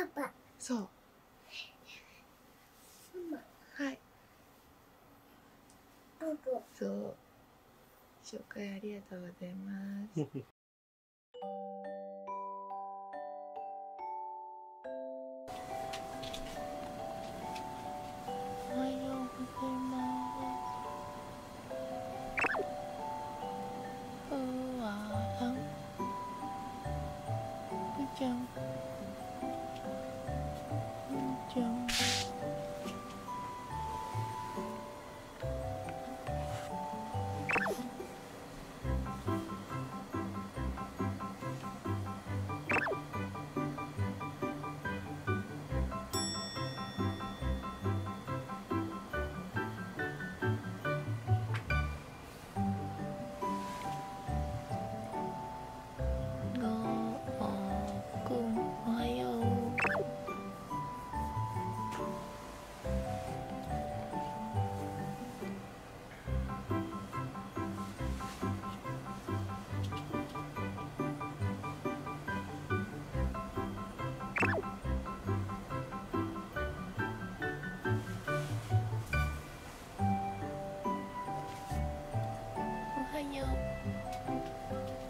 パパ。そう。はい。そう。紹介ありがとうございます。Thank you. 안녕 うん。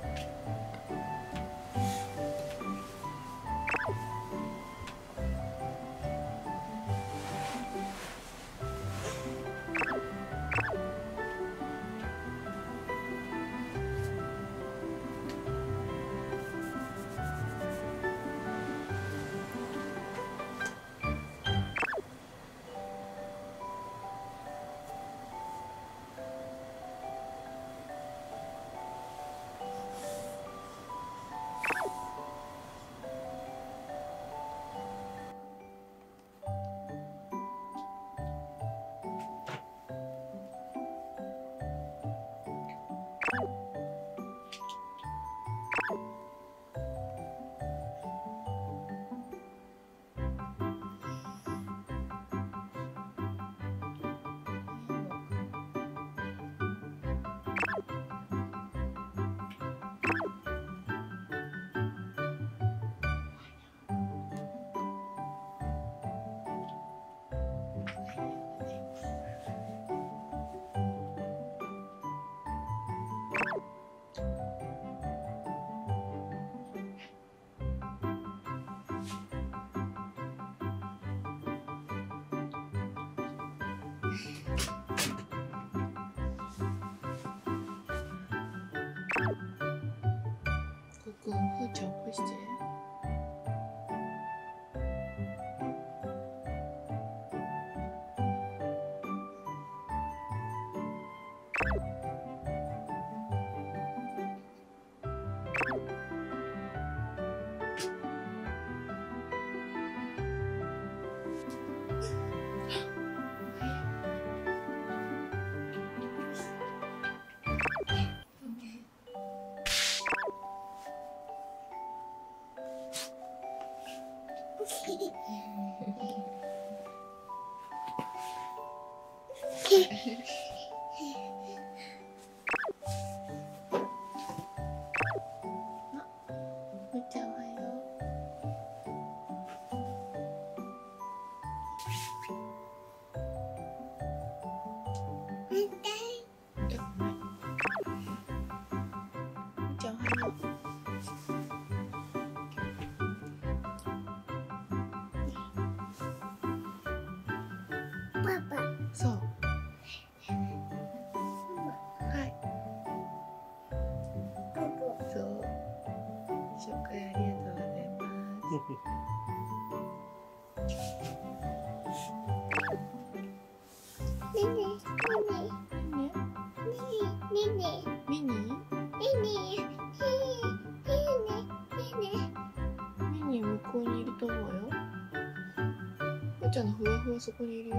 そこにいるよ。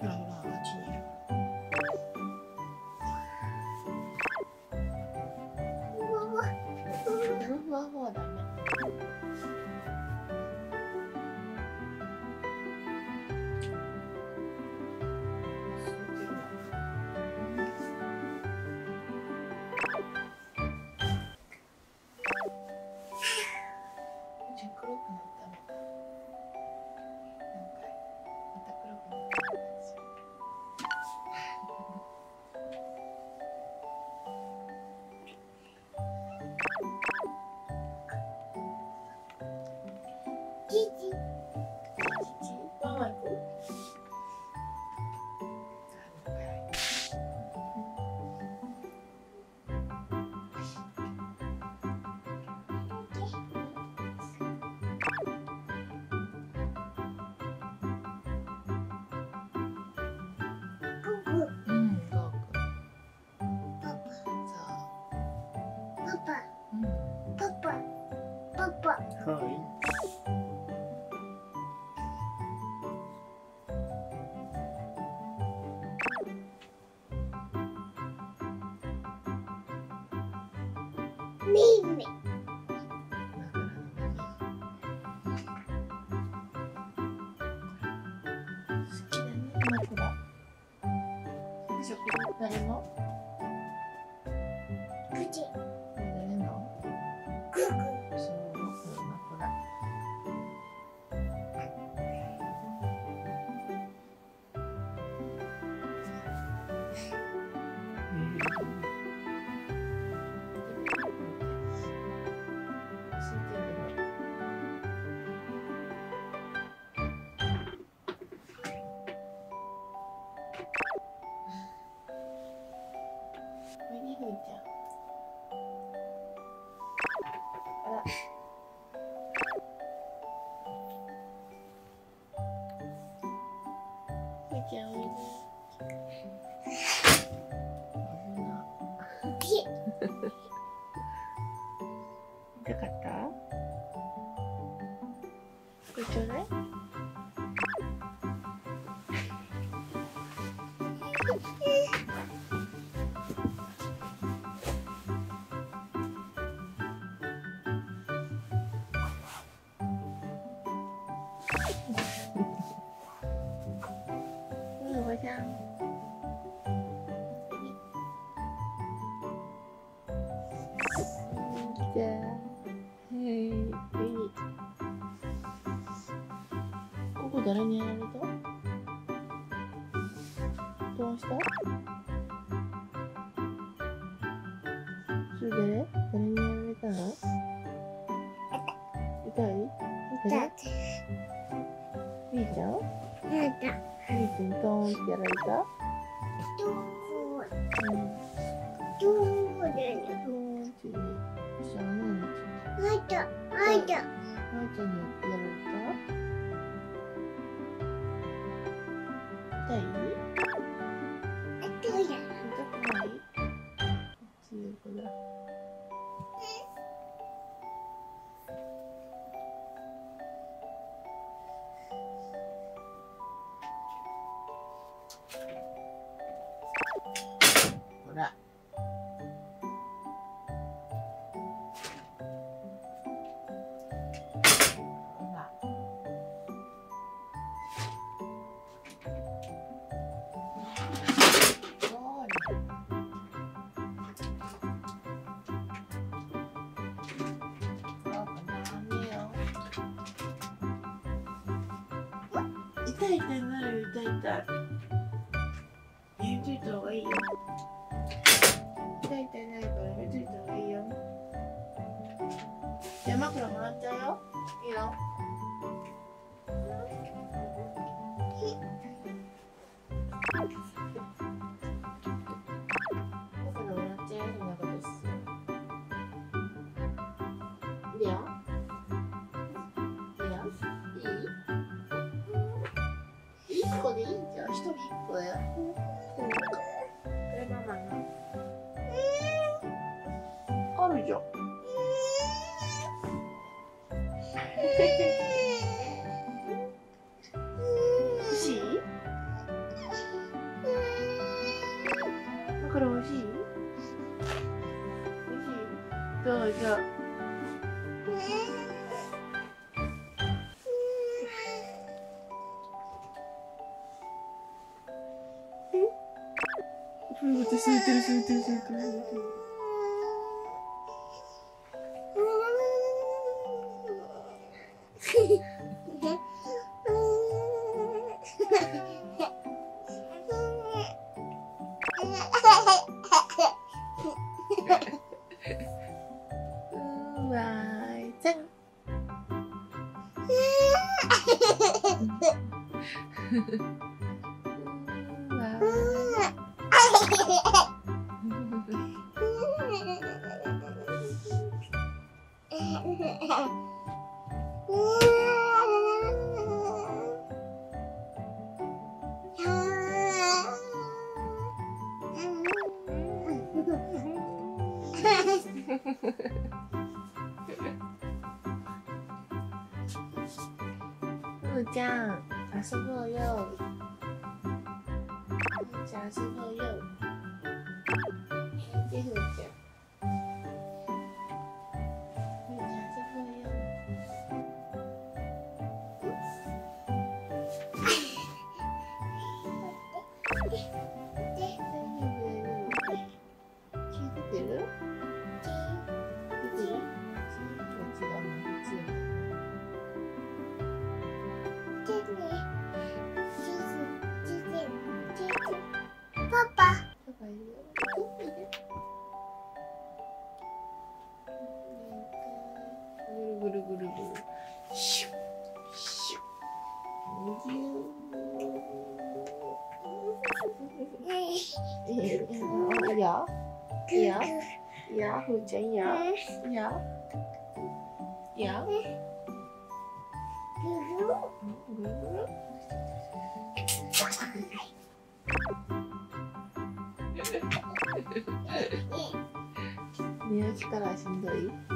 あうわわだねはい。みみ誰の口誰の you ここ誰にやられたどうした？それ誰誰にやられたの痛い痛いみーちゃん。みーちゃん。にトーンってやられた？ーンってねそしたら何にあいた。あちゃんにやられた痛い痛い痛いなる痛い痛いやめといた方がいいよ痛い痛いないからやめといた方がいいよじゃあ枕もらっちゃうよいいよ人一個だよこれママのあるじゃん欲しい枕欲ふーちゃん遊ぼうよふーちいいよいいよふーちゃんいいよいいよいいよぐるぐる寝起きからしんどい？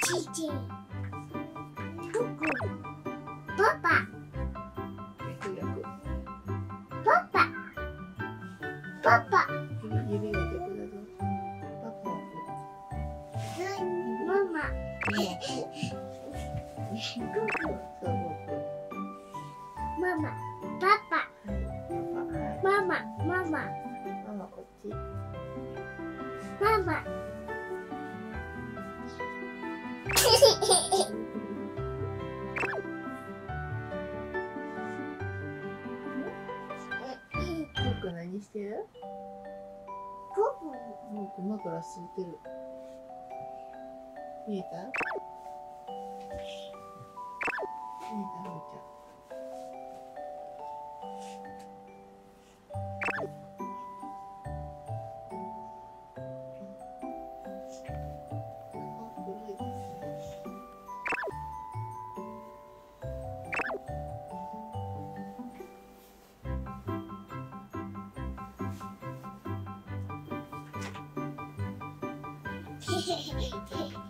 ちち僕何してる？僕枕すいてる。見えた？はい。